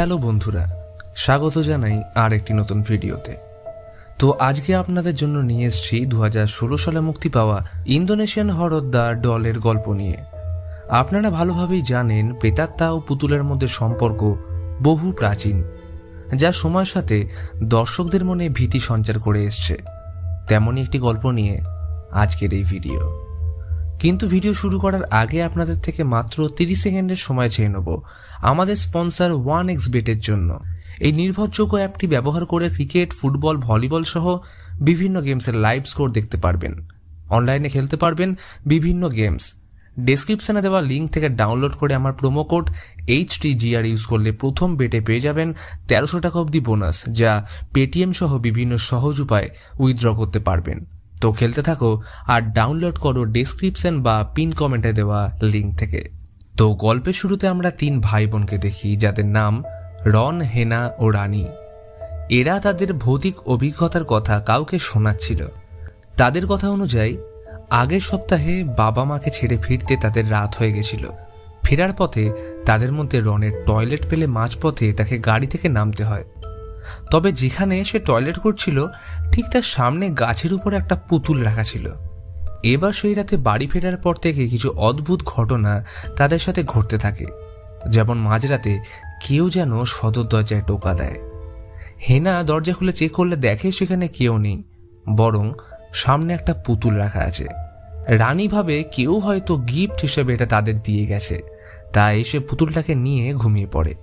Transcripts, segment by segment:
Hello বন্ধুরা, স্বাগত জানাই আর একটি নতুন ভিডিওতে। তো আজকে আপনাদের জন্য নিয়ে এসেছি দু হাজার ষোলো সালে মুক্তি পাওয়া ইন্দোনেশিয়ান হরর দ্য ডলের গল্প নিয়ে। আপনারা ভালোভাবেই জানেন প্রেতাত্মা ও পুতুলের মধ্যে সম্পর্ক বহু প্রাচীন, যা সময়ের সাথে দর্শকদের মনে ভীতি সঞ্চার করে এসছে। তেমনই একটি গল্প নিয়ে আজকের এই ভিডিও। কিন্তু ভিডিও শুরু করার আগে আপনাদের থেকে মাত্র তিরিশ সেকেন্ডের সময় চেয়ে নেব আমাদের স্পন্সর ওয়ান এক্স বেটের জন্য। এই নির্ভরযোগ্য অ্যাপটি ব্যবহার করে ক্রিকেট, ফুটবল, ভলিবল সহ বিভিন্ন গেমসের লাইভ স্কোর দেখতে পারবেন। অনলাইনে খেলতে পারবেন বিভিন্ন গেমস। ডেসক্রিপশনে দেওয়া লিঙ্ক থেকে ডাউনলোড করে আমার promo code H T G R use করলে প্রথম বেটে পেয়ে যাবেন তেরোশো টাকা অবধি বোনাস, যা পেটিএম সহ বিভিন্ন সহজ উপায়ে উইথড্র করতে পারবেন। তো খেলতে থাকো আর ডাউনলোড করো ডেসক্রিপশন বা পিন কমেন্টে দেওয়া লিঙ্ক থেকে। তো গল্পের শুরুতে আমরা তিন ভাই বোনকে দেখি, যাদের নাম রন, হেনা ও রানী। এরা তাদের ভৌতিক অভিজ্ঞতার কথা কাউকে শোনাচ্ছিল। তাদের কথা অনুযায়ী, আগের সপ্তাহে বাবা মাকে ছেড়ে ফিরতে তাদের রাত হয়ে গেছিল। ফেরার পথে তাদের মধ্যে রনের টয়লেট পেলে মাঝপথে তাকে গাড়ি থেকে নামতে হয়। তবে যেখানে সে টয়লেট করছিল ঠিক তার সামনে গাছের উপরে একটা পুতুল রাখা ছিল। এবার সেই রাতে বাড়ি ফেরার পর থেকে কিছু অদ্ভুত ঘটনা তাদের সাথে ঘটতে থাকে। যেমন মাঝরাতে কেউ যেন সদর দরজায় টোকা দেয়। হেনা দরজা খুলে চেক করলে দেখে সেখানে কেউ নেই, বরং সামনে একটা পুতুল রাখা আছে। রানী ভাবে কেউ হয়তো গিফট হিসেবে এটা তাদের দিয়ে গেছে, তাই সে পুতুলটাকে নিয়ে ঘুমিয়ে পড়ে।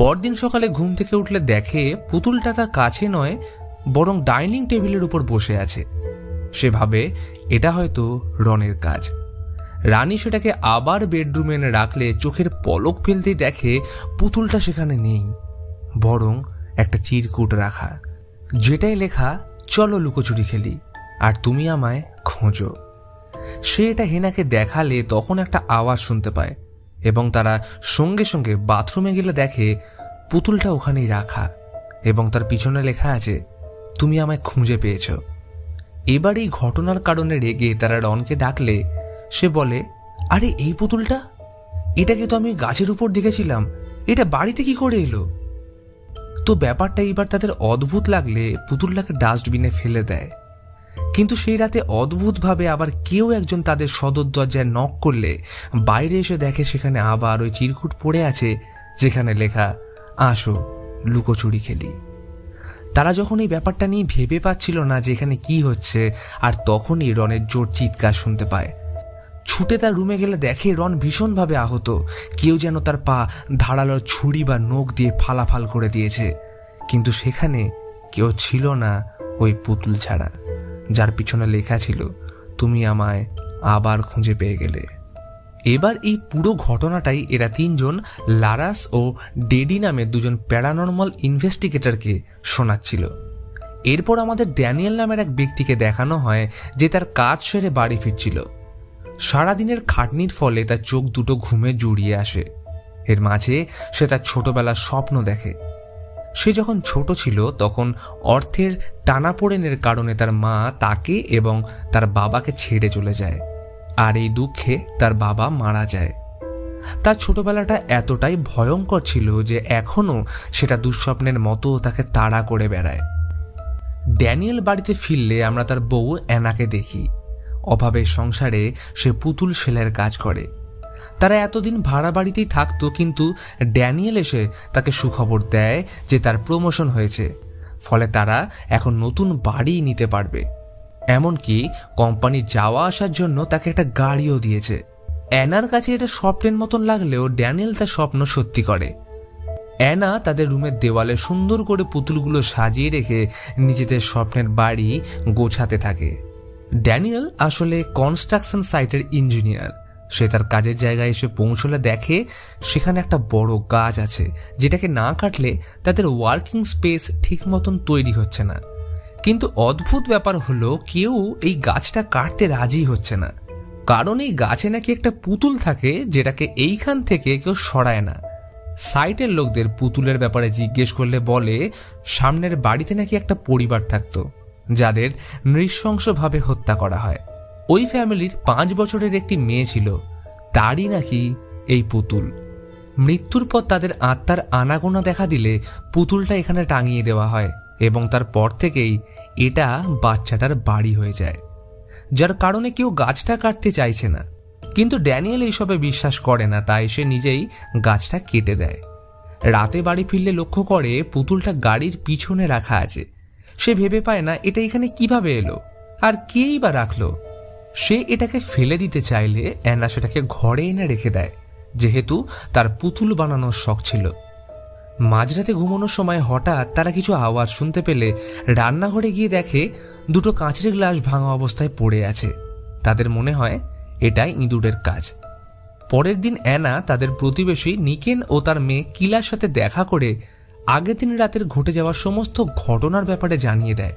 পরদিন সকালে ঘুম থেকে উঠলে দেখে পুতুলটা তার কাছে নয়, বরং ডাইনিং টেবিলের উপর বসে আছে। সে ভাবে, এটা হয়তো রনের কাজ। রানী সেটাকে আবার বেডরুমে এনে রাখলে চোখের পলক ফেলতেই দেখে পুতুলটা সেখানে নেই, বরং একটা চিরকুট রাখা। যেটাই লেখা, চলো লুকোচুরি খেলি, আর তুমি আমায় খোঁজো। সে এটা হেনাকে দেখালে তখন একটা আওয়াজ শুনতে পায়। এবং তারা সঙ্গে সঙ্গে বাথরুমে গেলে দেখে, পুতুলটা ওখানেই রাখা এবং তার পিছনে লেখা আছে, তুমি আমায় খুঁজে পেয়েছ। এবার এই ঘটনার কারণে রেগে তারা রনকে ডাকলে, সে বলে, আরে, এই পুতুলটা? এটাকে তো আমি গাছের উপর দেখেছিলাম। এটা বাড়িতে কি করে এলো? তো ব্যাপারটা এবার তাদের অদ্ভুত লাগলে পুতুলটাকে ডাস্টবিনে ফেলে দেয়। কিন্তু সেই রাতে অদ্ভুতভাবে আবার কেউ একজন তাদের সদর দরজায় নক করলে বাইরে এসে দেখে সেখানে আবার ওই চিরকুট পড়ে আছে, যেখানে লেখা, আসো, লুকোচুরি খেলি। তারা যখন এই ব্যাপারটা নিয়ে ভেবে পাচ্ছিল না যে এখানে কি হচ্ছে, আর তখনই রনের জোর চিৎকার শুনতে পায়। ছুটে তার রুমে গেলে দেখে রন ভীষণভাবে আহত। কেউ যেন তার পা ধারালো ছুরি বা নখ দিয়ে ফালাফাল করে দিয়েছে। কিন্তু সেখানে কেউ ছিল না ওই পুতুল ছাড়া। যার পিছনে লেখা ছিল, তুমি আমায় আবার খুঁজে পেয়ে গেলে। এবার এই পুরো ঘটনাটাই এরা তিনজন, লারাস ও ডেডি নামে দুজন প্যারানর্মাল ইনভেস্টিগেটরকে শোনাচ্ছিল। এরপর আমাদের ড্যানিয়েল নামের এক ব্যক্তিকে দেখানো হয়, যে তার কাজ সেরে বাড়ি ফিরছিল। সারাদিনের খাটনির ফলে তার চোখ দুটো ঘুমে জুড়িয়ে আসে। এর মাঝে সে তার ছোটবেলার স্বপ্ন দেখে। সে যখন ছোট ছিল, তখন অর্থের টানাপোড়েনের কারণে তার মা তাকে এবং তার বাবাকে ছেড়ে চলে যায়। আর এই দুঃখে তার বাবা মারা যায়। তার ছোটবেলাটা এতটাই ভয়ঙ্কর ছিল যে এখনও সেটা দুঃস্বপ্নের মতো তাকে তাড়া করে বেড়ায়। ড্যানিয়েল বাড়িতে ফিরলে আমরা তার বউ অ্যানাকে দেখি। অভাবের সংসারে সে পুতুল সেলের কাজ করে। তারা এতদিন ভাড়া বাড়িতেই থাকতো, কিন্তু ড্যানিয়েল এসে তাকে সুখবর দেয় যে তার প্রমোশন হয়েছে। ফলে তারা এখন নতুন বাড়ি নিতে পারবে। এমনকি কোম্পানি যাওয়া আসার জন্য তাকে একটা গাড়িও দিয়েছে। অ্যানার কাছে এটা স্বপ্নের মতন লাগলেও ড্যানিয়েল তার স্বপ্ন সত্যি করে। অ্যানা তাদের রুমের দেওয়ালে সুন্দর করে পুতুলগুলো সাজিয়ে রেখে নিজেদের স্বপ্নের বাড়ি গোছাতে থাকে। ড্যানিয়েল আসলে কনস্ট্রাকশন সাইটের ইঞ্জিনিয়ার। সে তার কাজের জায়গায় এসে পৌঁছলে দেখে সেখানে একটা বড় গাছ আছে, যেটাকে না কাটলে তাদের ওয়ার্কিং স্পেস ঠিক মতন তৈরি হচ্ছে না। কিন্তু অদ্ভুত ব্যাপার হলো কেউ এই গাছটা কাটতে রাজি হচ্ছে না। কারণ এই গাছে নাকি একটা পুতুল থাকে, যেটাকে এইখান থেকে কেউ সরায় না। সাইটের লোকদের পুতুলের ব্যাপারে জিজ্ঞেস করলে বলে, সামনের বাড়িতে নাকি একটা পরিবার থাকতো, যাদের নৃশংসভাবে হত্যা করা হয়। ওই ফ্যামিলির পাঁচ বছরের একটি মেয়ে ছিল। তারই নাকি এই পুতুল। মৃত্যুর পর তাদের আত্মার আনাগোনা দেখা দিলে পুতুলটা এখানে টাঙিয়ে দেওয়া হয় এবং তার পর থেকেই এটা বাচ্চাটার বাড়ি হয়ে যায়। যার কারণে কেউ গাছটা কাটতে চাইছে না। কিন্তু ড্যানিয়েল এইসবে বিশ্বাস করে না, তাই সে নিজেই গাছটা কেটে দেয়। রাতে বাড়ি ফিরলে লক্ষ্য করে পুতুলটা গাড়ির পিছনে রাখা আছে। সে ভেবে পায় না, এটা এখানে কীভাবে এলো? আর কেই বা রাখল? সে এটাকে ফেলে দিতে চাইলে অ্যানা সেটাকে ঘরে এনে রেখে দেয়, যেহেতু তার পুতুল বানানোর শখ ছিল। মাঝরাতে ঘুমানোর সময় হঠাৎ তারা কিছু আওয়াজ শুনতে পেলে রান্নাঘরে গিয়ে দেখে দুটো কাঁচের গ্লাস ভাঙা অবস্থায় পড়ে আছে। তাদের মনে হয় এটাই ইঁদুরের কাজ। পরের দিন অ্যানা তাদের প্রতিবেশী নিকেন ও তার মেয়ে কিলার সাথে দেখা করে আগের দিন রাতের ঘটে যাওয়া সমস্ত ঘটনার ব্যাপারে জানিয়ে দেয়।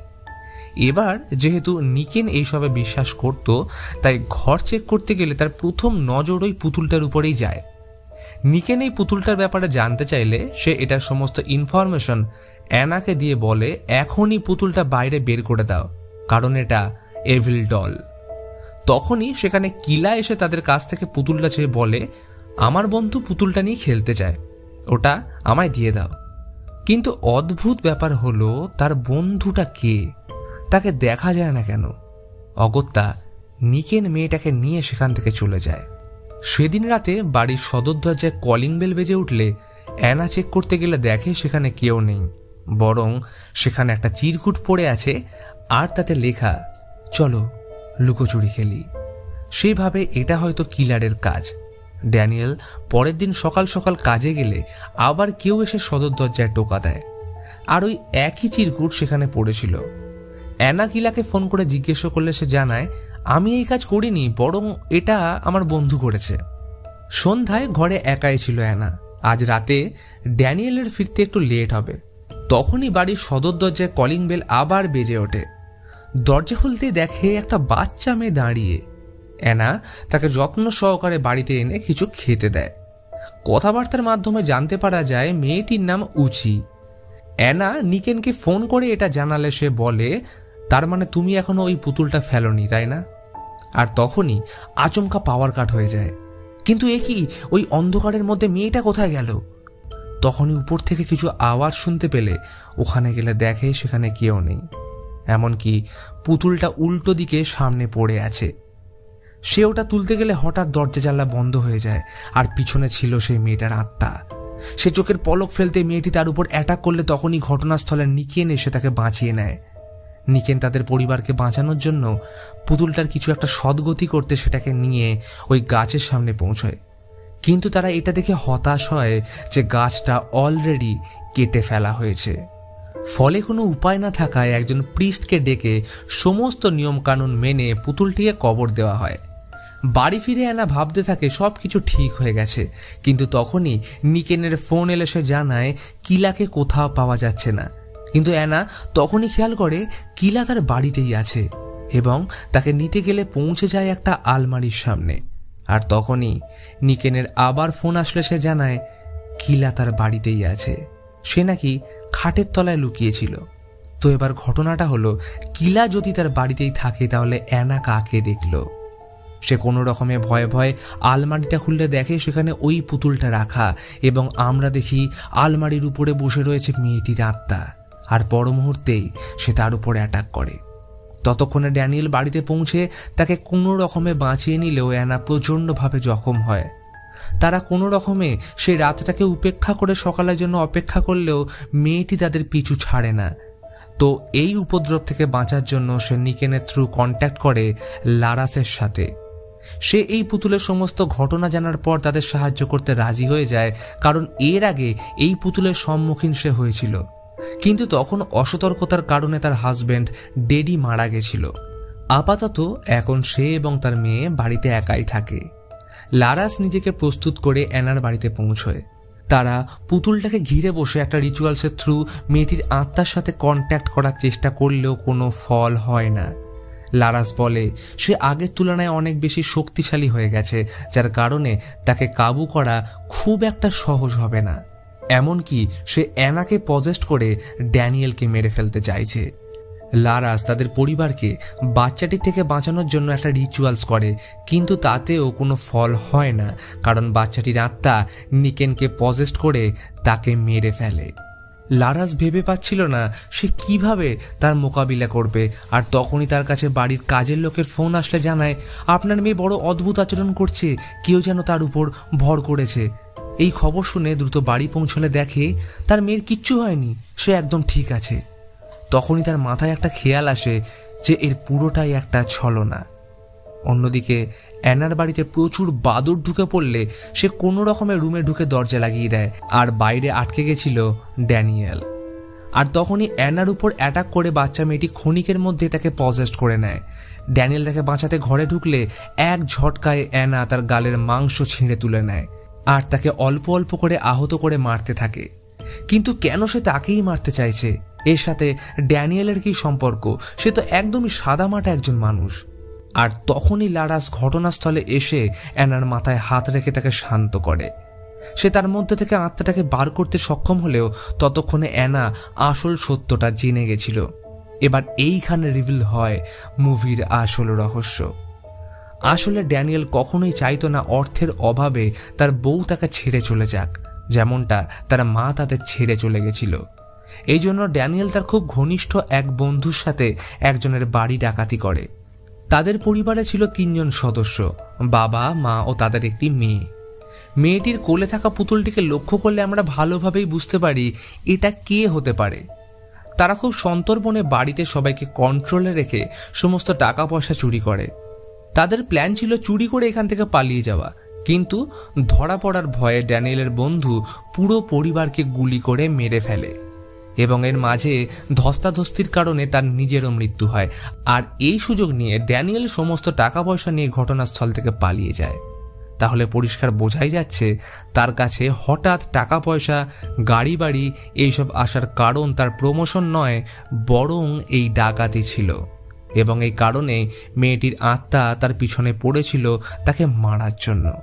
এবার যেহেতু নিকেন এইসবে বিশ্বাস করত, তাই ঘর চেক করতে গেলে তার প্রথম নজর ওই পুতুলটার উপরেই যায়। নিকেন এই পুতুলটার ব্যাপারে জানতে চাইলে সে এটার সমস্ত ইনফরমেশন অ্যানাকে দিয়ে বলে, এখনই পুতুলটা বাইরে বের করে দাও, কারণ এটা এভিল ডল তখনই সেখানে কিলা এসে তাদের কাছ থেকে পুতুলটা চেয়ে বলে, আমার বন্ধু পুতুলটা নিয়ে খেলতে চায় ওটা আমায় দিয়ে দাও। কিন্তু অদ্ভুত ব্যাপার হলো, তার বন্ধুটা কে? তাকে দেখা যায় না কেন? অগত্যা নিকেন মেয়েটাকে নিয়ে সেখান থেকে চলে যায়। সেদিন রাতে বাড়ির সদর দরজায় কলিং বেল বেজে উঠলে অ্যানা চেক করতে গেলে দেখে সেখানে কেউ নেই। বরং সেখানে একটা চিরকুট পড়ে আছে আর তাতে লেখা, চলো লুকোচুরি খেলি। সেভাবে এটা হয়তো কিলারের কাজ। ড্যানিয়েল পরের দিন সকাল সকাল কাজে গেলে আবার কেউ এসে সদর দরজায় টোকা দেয়। আর ওই একই চিরকুট সেখানে পড়েছিল। অ্যানা কিলাকে ফোন করে জিজ্ঞেস করলে সে জানায়, আমি এই কাজ করিনি, বরং এটা আমার বন্ধু করেছে। সন্ধ্যায় ঘরে একাই ছিল অ্যানা। আজ রাতে ড্যানিয়েলের ফিরতে একটু লেট হবে। তখনই বাড়ির সদর দরজায় কলিং বেল আবার বেজে ওঠে। দরজা খুলতে দেখে একটা বাচ্চা মেয়ে দাঁড়িয়ে। অ্যানা তাকে যত্ন সহকারে বাড়িতে এনে কিছু খেতে দেয়। কথাবার্তার মাধ্যমে জানতে পারা যায়, মেয়েটির নাম উচি। অ্যানা নিকেনকে ফোন করে এটা জানালে সে বলে তার মানে তুমি এখনও ওই পুতুলটা ফেলনি, তাই না? আর তখনই আচমকা পাওয়ার কাট হয়ে যায়। কিন্তু এ কি, ওই অন্ধকারের মধ্যে মেয়েটা কোথায় গেল? তখনই উপর থেকে কিছু আওয়াজ শুনতে পেলে, ওখানে গেলে দেখে সেখানে কেউ নেই। এমনকি পুতুলটা উল্টো দিকে সামনে পড়ে আছে। সে ওটা তুলতে গেলে হঠাৎ দরজা জানলা বন্ধ হয়ে যায়, আর পিছনে ছিল সেই মেয়েটার আত্মা। সে চোখের পলক ফেলতে মেয়েটি তার উপর অ্যাটাক করলে তখনই ঘটনাস্থলে নিকেন সে তাকে বাঁচিয়ে নেয়। নিকেন তাদের পরিবারকে বাঁচানোর জন্য পুতুলটার কিছু একটা সদ্গতি করতে সেটাকে নিয়ে ওই গাছের সামনে পৌঁছয়। কিন্তু তারা এটা দেখে হতাশ হয় যে গাছটা অলরেডি কেটে ফেলা হয়েছে। ফলে কোনো উপায় না থাকায় একজন প্রিস্টকে ডেকে সমস্ত নিয়মকানুন মেনে পুতুলটিকে কবর দেওয়া হয়। বাড়ি ফিরে আনা ভাবতে থাকে সব কিছু ঠিক হয়ে গেছে, কিন্তু তখনই নিকেনের ফোন এলে সে জানায়, কিলাকে কোথাও পাওয়া যাচ্ছে না। কিন্তু অ্যানা তখনই খেয়াল করে কিলা তার বাড়িতেই আছে এবং তাকে নিতে গেলে পৌঁছে যায় একটা আলমারির সামনে। আর তখনই নিকেনের আবার ফোন আসলে সে জানায়, কিলা তার বাড়িতেই আছে। সে নাকি খাটের তলায় লুকিয়েছিল। তো এবার ঘটনাটা হলো, কিলা যদি তার বাড়িতেই থাকে তাহলে অ্যানা কাকে দেখল? সে কোনো রকমে ভয়ে ভয়ে আলমারিটা খুললে দেখে সেখানে ওই পুতুলটা রাখা এবং আমরা দেখি আলমারির উপরে বসে রয়েছে মেয়েটির আত্মা। আর পর মুহূর্তেই সে তার উপরে অ্যাটাক করে। ততক্ষণে ড্যানিয়েল বাড়িতে পৌঁছে তাকে কোনো রকমে বাঁচিয়ে নিলেও অ্যানা প্রচণ্ডভাবে জখম হয়। তারা কোনো রকমে সেই রাতটাকে উপেক্ষা করে সকালের জন্য অপেক্ষা করলেও মেয়েটি তাদের পিছু ছাড়ে না। তো এই উপদ্রব থেকে বাঁচার জন্য সে নিকেনের থ্রু কন্ট্যাক্ট করে লারাসের সাথে। সে এই পুতুলের সমস্ত ঘটনা জানার পর তাদের সাহায্য করতে রাজি হয়ে যায়, কারণ এর আগে এই পুতুলের সম্মুখীন সে হয়েছিল। কিন্তু তখন অসতর্কতার কারণে তার হাজব্যান্ড ডেডি মারা গেছিল। আপাতত এখন সে এবং তার মেয়ে বাড়িতে একাই থাকে। লারাস নিজেকে প্রস্তুত করে অ্যানার বাড়িতে পৌঁছয়। তারা পুতুলটাকে ঘিরে বসে একটা রিচুয়ালসের থ্রু মেয়েটির আত্মার সাথে কন্ট্যাক্ট করার চেষ্টা করলেও কোনো ফল হয় না। লারাস বলে, সে আগের তুলনায় অনেক বেশি শক্তিশালী হয়ে গেছে, যার কারণে তাকে কাবু করা খুব একটা সহজ হবে না। এমনকি সে অ্যানাকে পজেস্ট করে ড্যানিয়েলকে মেরে ফেলতে চাইছে। লারাস তাদের পরিবারকে বাচ্চাটি থেকে বাঁচানোর জন্য একটা রিচুয়ালস করে, কিন্তু তাতেও কোনো ফল হয় না, কারণ বাচ্চাটির আত্মা নিকেনকে পজেস্ট করে তাকে মেরে ফেলে। লারাস ভেবে পাচ্ছিল না সে কীভাবে তার মোকাবিলা করবে, আর তখনই তার কাছে বাড়ির কাজের লোকের ফোন আসলে জানায়, আপনার মেয়ে বড় অদ্ভুত আচরণ করছে, কেউ যেন তার উপর ভর করেছে। এই খবর শুনে দ্রুত বাড়ি পৌঁছলে দেখে তার মেয়ের কিচ্ছু হয়নি, সে একদম ঠিক আছে। তখনই তার মাথায় একটা খেয়াল আসে যে এর পুরোটাই একটা ছলনা। অন্যদিকে অ্যানার বাড়িতে প্রচুর বাদুর ঢুকে পড়লে সে কোনো রকমের রুমে ঢুকে দরজা লাগিয়ে দেয় আর বাইরে আটকে গেছিল ড্যানিয়েল। আর তখনই অ্যানার উপর অ্যাটাক করে বাচ্চা মেয়েটি ক্ষণিকের মধ্যে তাকে পজেস্ট করে নেয়। ড্যানিয়েল তাকে বাঁচাতে ঘরে ঢুকলে এক ঝটকায় অ্যানা তার গালের মাংস ছিঁড়ে তুলে নেয়। আর তাকে অল্প অল্প করে আহত করে মারতে থাকে। কিন্তু কেন সে তাকেই মারতে চাইছে? এর সাথে ড্যানিয়েলের কি সম্পর্ক? সে তো একদমই সাদামাটা একজন মানুষ। আর তখনই লারাস ঘটনাস্থলে এসে অ্যানার মাথায় হাত রেখে তাকে শান্ত করে। সে তার মধ্যে থেকে আত্মাটাকে বার করতে সক্ষম হলেও ততক্ষণে অ্যানা আসল সত্যটা জেনে গেছিল। এবার এইখানে রিভিল হয় মুভির আসল রহস্য। আসলে ড্যানিয়েল কখনোই চাইতো না অর্থের অভাবে তার বউ তাকে ছেড়ে চলে যাক, যেমনটা তার মা তাদের ছেড়ে চলে গেছিল। এই জন্য ড্যানিয়েল তার খুব ঘনিষ্ঠ এক বন্ধুর সাথে একজনের বাড়ি ডাকাতি করে। তাদের পরিবারে ছিল তিনজন সদস্য, বাবা, মা ও তাদের একটি মেয়ে। মেয়েটির কোলে থাকা পুতুলটিকে লক্ষ্য করলে আমরা ভালোভাবেই বুঝতে পারি এটা কে হতে পারে। তারা খুব সন্তর্পণে বাড়িতে সবাইকে কন্ট্রোলে রেখে সমস্ত টাকা পয়সা চুরি করে। তাদের প্ল্যান ছিল চুরি করে এখান থেকে পালিয়ে যাওয়া। কিন্তু ধরা পড়ার ভয়ে ড্যানিয়েলের বন্ধু পুরো পরিবারকে গুলি করে মেরে ফেলে। এবং এর মাঝে ধস্তাধস্তির কারণে তার নিজেরও মৃত্যু হয়। আর এই সুযোগ নিয়ে ড্যানিয়েল সমস্ত টাকা পয়সা নিয়ে ঘটনাস্থল থেকে পালিয়ে যায়। তাহলে পরিষ্কার বোঝাই যাচ্ছে, তার কাছে হঠাৎ টাকা পয়সা গাড়ি বাড়ি এইসব আসার কারণ তার প্রমোশন নয়, বরং এই ডাকাতি ছিল। এবং এই কারণে মেয়েটির আত্মা তার পিছনে পড়েছিল তাকে মারার জন্য।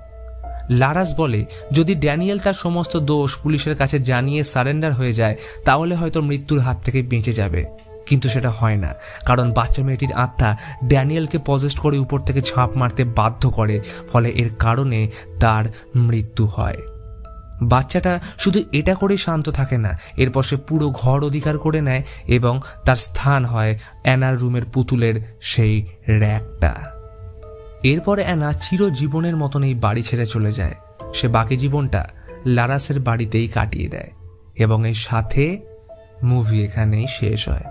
লারাস বলে, যদি ড্যানিয়েল তার সমস্ত দোষ পুলিশের কাছে জানিয়ে সারেন্ডার হয়ে যায়, তাহলে হয়তো মৃত্যুর হাত থেকে বেঁচে যাবে। কিন্তু সেটা হয় না, কারণ বাচ্চা মেয়েটির আত্মা ড্যানিয়েলকে পজেস্ট করে উপর থেকে ঝাঁপ মারতে বাধ্য করে, ফলে এর কারণে তার মৃত্যু হয়। বাচ্চাটা শুধু এটা করে শান্ত থাকে না, এরপর সে পুরো ঘর অধিকার করে নেয় এবং তার স্থান হয় অ্যানার রুমের পুতুলের সেই র্যাকটা। এরপরে অ্যানা চিরজীবনের মতন এই বাড়ি ছেড়ে চলে যায়। সে বাকি জীবনটা লারাসের বাড়িতেই কাটিয়ে দেয় এবং এর সাথে মুভি এখানেই শেষ হয়।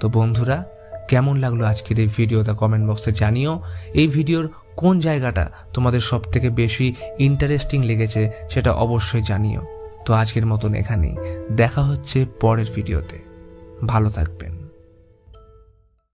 তো বন্ধুরা, কেমন লাগল আজকের এই ভিডিও ভিডিওটা কমেন্ট বক্সে জানিও। এই ভিডিওর কোন জায়গাটা তোমাদের সব থেকে বেশি ইন্টারেস্টিং লেগেছে সেটা অবশ্যই জানিও। তো আজকের মতন এখানেই। দেখা হচ্ছে পরের ভিডিওতে ভালো থাকবেন।